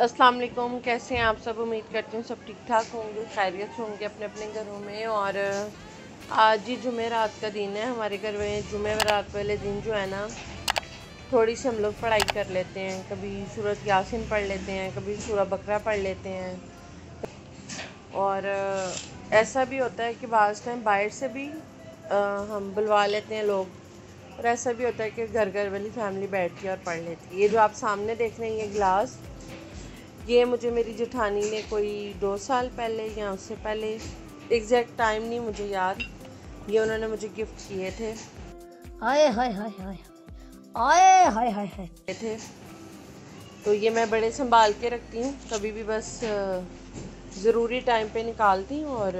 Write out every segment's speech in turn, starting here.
अस्सलाम वालेकुम कैसे हैं आप सब? उम्मीद करती हूँ सब ठीक ठाक होंगे, खैरियत होंगे अपने अपने घरों में। और, आज ही जुमे रात का दिन है, हमारे घर में जुमे रात वाले दिन जो है ना थोड़ी सी हम लोग पढ़ाई कर लेते हैं। कभी सूरत यासिन पढ़ लेते हैं, कभी सूरह बकरा पढ़ लेते हैं। और, ऐसा भी होता है कि बाज़ टाइम बाहर से भी हम बुलवा लेते हैं लोग। और ऐसा भी होता है कि घर घर वाली फैमिली बैठती है और पढ़ लेती है। ये जो आप सामने देख रहे हैं, ये गिलास ये मुझे मेरी जेठानी ने कोई दो साल पहले या उससे पहले एग्जैक्ट टाइम नहीं मुझे याद। ये उन्होंने मुझे गिफ्ट किए थे। हाय हाय हाय हाय। आए हाय हाय हाय। थे। तो ये मैं बड़े संभाल के रखती हूँ। कभी भी बस ज़रूरी टाइम पे निकालती हूँ और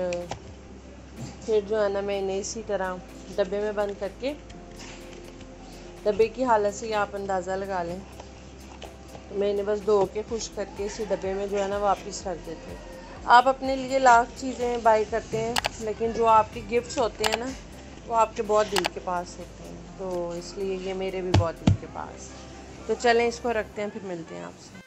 फिर जो है ना मैं इन्हें इसी तरह डब्बे में बंद करके डब्बे की हालत से आप अंदाज़ा लगा लें। मैं इन्हें बस धो के खुश करके इसी डब्बे में जो है ना वापस कर देते हैं। आप अपने लिए लाख चीज़ें बाई करते हैं, लेकिन जो आपके गिफ्ट्स होते हैं ना, वो आपके बहुत दिल के पास होते हैं। तो इसलिए ये मेरे भी बहुत दिल के पास तो चलें, इसको रखते हैं, फिर मिलते हैं आपसे।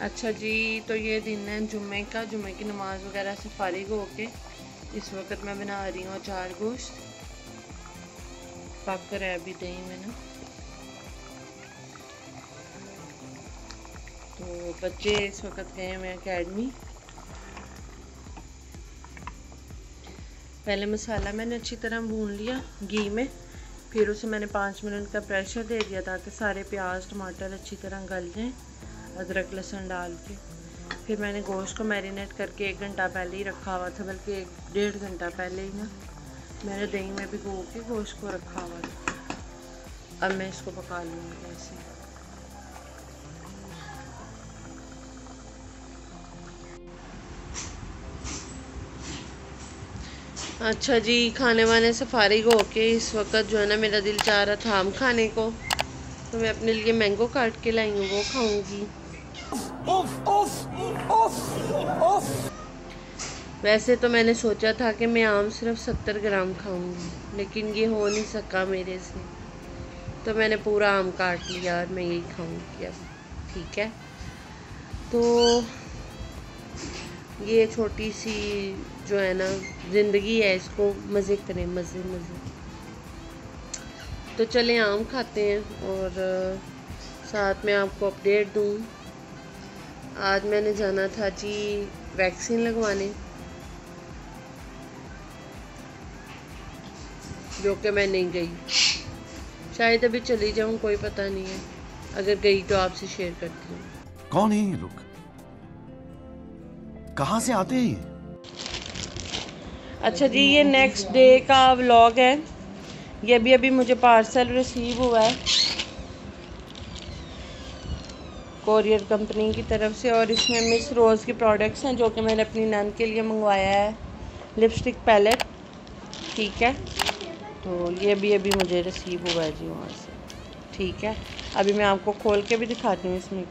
अच्छा जी तो ये दिन है जुम्मे का। जुम्मे की नमाज़ वगैरह से फारिग हो के इस वक्त मैं बना रही हूँ अचार गोश्त। पक रहा है अभी दही में ना। तो बच्चे इस वक्त गए हुए अकेडमी पहले मसाला मैंने अच्छी तरह भून लिया घी में, फिर उसे मैंने पाँच मिनट का प्रेशर दे दिया ताकि सारे प्याज, टमाटर अच्छी तरह गल जाएँ, अदरक, लहसुन डाल के। फिर मैंने गोश्त को मैरिनेट करके एक घंटा पहले ही रखा हुआ था, बल्कि एक डेढ़ घंटा पहले ही ना। मैंने दही में भी गो के गोश्त को रखा हुआ था। अब मैं इसको पका लूँगी ऐसे। अच्छा जी खाने वाने से फारिग होके इस वक्त जो है ना मेरा दिल चाह रहा था आम खाने को। तो मैं अपने लिए मैंगो काट के लाई हूँ वो खाऊँगी। वैसे तो मैंने सोचा था कि मैं आम सिर्फ़ सत्तर ग्राम खाऊँगी लेकिन ये हो नहीं सका मेरे से। तो मैंने पूरा आम काट लिया और मैं यही खाऊँगी अब ठीक है? तो ये छोटी सी जो है ना, ज़िंदगी है इसको, मज़े करें, मज़े मज़े। तो चले, आम खाते हैं और साथ में आपको अपडेट दूँ। आज मैंने जाना था जी वैक्सीन लगवाने, जो कि मैं नहीं गई। शायद अभी चली जाऊँ, कोई पता नहीं है। अगर गई तो आपसे शेयर करती हूँ। कौन है ये लोग? कहाँ से आते हैं ये? अच्छा जी ये नेक्स्ट डे का व्लॉग है। ये अभी अभी मुझे पार्सल रिसीव हुआ है। कोरियर कंपनी की तरफ़ से और इसमें मिस रोज़ के प्रोडक्ट्स हैं जो कि मैंने अपनी नन के लिए मंगवाया है। लिपस्टिक पैलेट ठीक है? तो ये भी अभी मुझे रिसीव हुआ है जी वहाँ से। ठीक है? अभी मैं आपको खोल के भी दिखाती हूँ इसमें।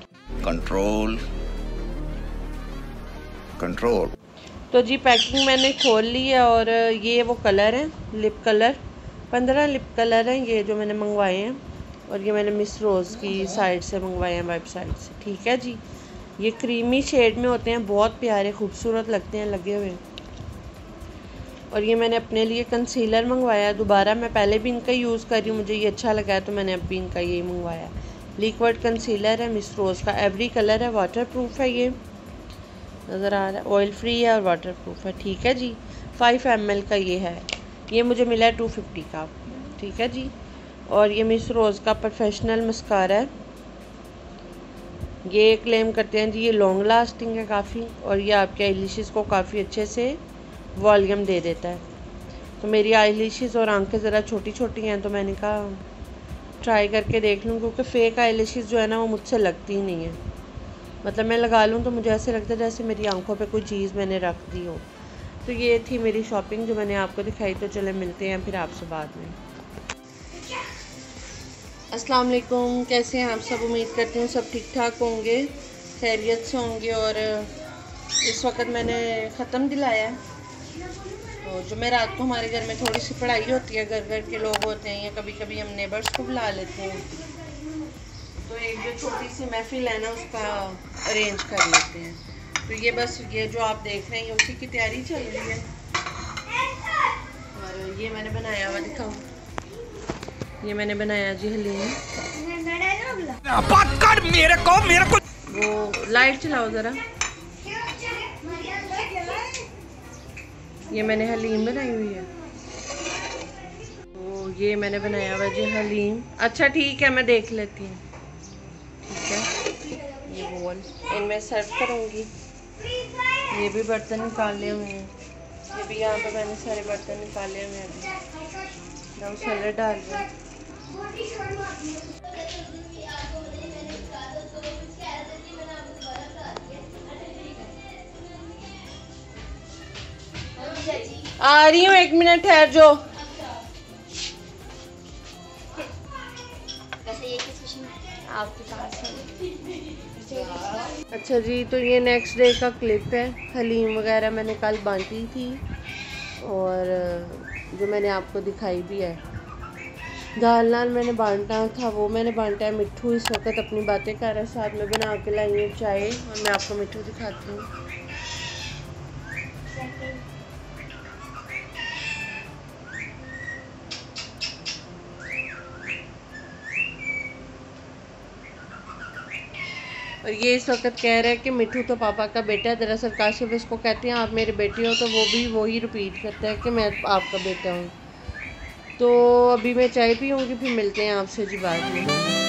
कंट्रोल कंट्रोल तो जी पैकिंग मैंने खोल ली है और ये वो कलर है लिप कलर पंद्रह लिप कलर हैं ये जो मैंने मंगवाए हैं और ये मैंने मिस रोज़ की साइड से मंगवाए हैं वेबसाइट से. ठीक है जी? ये क्रीमी शेड में होते हैं, बहुत प्यारे, खूबसूरत लगते हैं, लगे हुए. और ये मैंने अपने लिए कंसीलर मंगवाया दोबारा मैं पहले भी इनका यूज़ कर रही हूँ, मुझे ये अच्छा लगा है तो मैंने अब भी इनका यही मंगवाया लिक्विड कंसीलर है मिस रोज़ का. एवरी कलर है वाटर प्रूफ है ये. नज़र आ रहा है। ऑयल फ्री है और वाटर प्रूफ है। ठीक है जी? फाइव एम का ये है। ये मुझे मिला है टू फिफ्टी का। ठीक है जी? और ये मिस रोज़ का प्रोफेशनल मस्कारा है। ये क्लेम करते हैं जी, ये लॉन्ग लास्टिंग है काफ़ी और ये आपके आई को काफ़ी अच्छे से वॉल्यूम दे देता है। तो मेरी आई और आँखें ज़रा छोटी छोटी हैं तो मैंने कहा ट्राई करके देख लूँ, क्योंकि फ़ेक आई जो है ना, वो मुझसे लगती ही नहीं है। मतलब मैं लगा लूँ तो मुझे ऐसे लगता है जैसे मेरी आँखों पे कोई चीज़ मैंने रख दी हो। तो ये थी मेरी शॉपिंग जो मैंने आपको दिखाई तो चले मिलते हैं फिर आपसे बाद में। अस्सलाम वालेकुम, कैसे हैं आप सब? उम्मीद करती हूँ सब ठीक ठाक होंगे, खैरियत से होंगे और इस वक्त मैंने ख़त्म दिलाया। तो जो मैं रात को हमारे घर में थोड़ी सी पढ़ाई होती है घर घर के लोग होते हैं या कभी कभी हम नेबर्स को बुला लेते हैं। तो एक जो छोटी सी महफिल है ना उसका अरेंज कर लेते हैं। तो ये बस ये जो आप देख रहे हैं ये उसी की तैयारी चल रही है। और ये मैंने बनाया हुआ दिखाऊँ ये मैंने बनाया जी हलीम। मेरे को मेरे को। वो लाइट चलाओ ज़रा। ये मैंने हलीम बनाई हुई है। तो ये मैंने बनाया हुआ जी हलीम। अच्छा ठीक है मैं देख लेती हूँ ठीक है ये बोल इनमें सर्व करूँगी। ये भी बर्तन निकाले हुए हैं। ये भी यहाँ पे मैंने सारे बर्तन निकाले हुए हैं अभी। हम सैलड डाल रहे हैं आ रही हूँ एक मिनट ठहर जो आपके पास अच्छा। जी तो ये नेक्स्ट डे का क्लिप है। हलीम वगैरह मैंने कल बांटी थी और जो मैंने आपको दिखाई भी है। दाल नाल मैंने बांटा था वो मैंने बांटा है मिट्ठू इस वक्त अपनी बातें कर रहा है साथ में बना के लाई है चाय और मैं आपको मिट्ठू दिखाती हूँ। और ये इस वक्त कह रहा है कि मिठू तो पापा का बेटा है। दरअसल काशिफ इसको कहते हैं, आप मेरे बेटे हो तो वो भी वही रिपीट करता है कि मैं आपका बेटा हूँ। तो अभी मैं चाय पीऊँगी, फिर मिलते हैं आपसे जी बात में।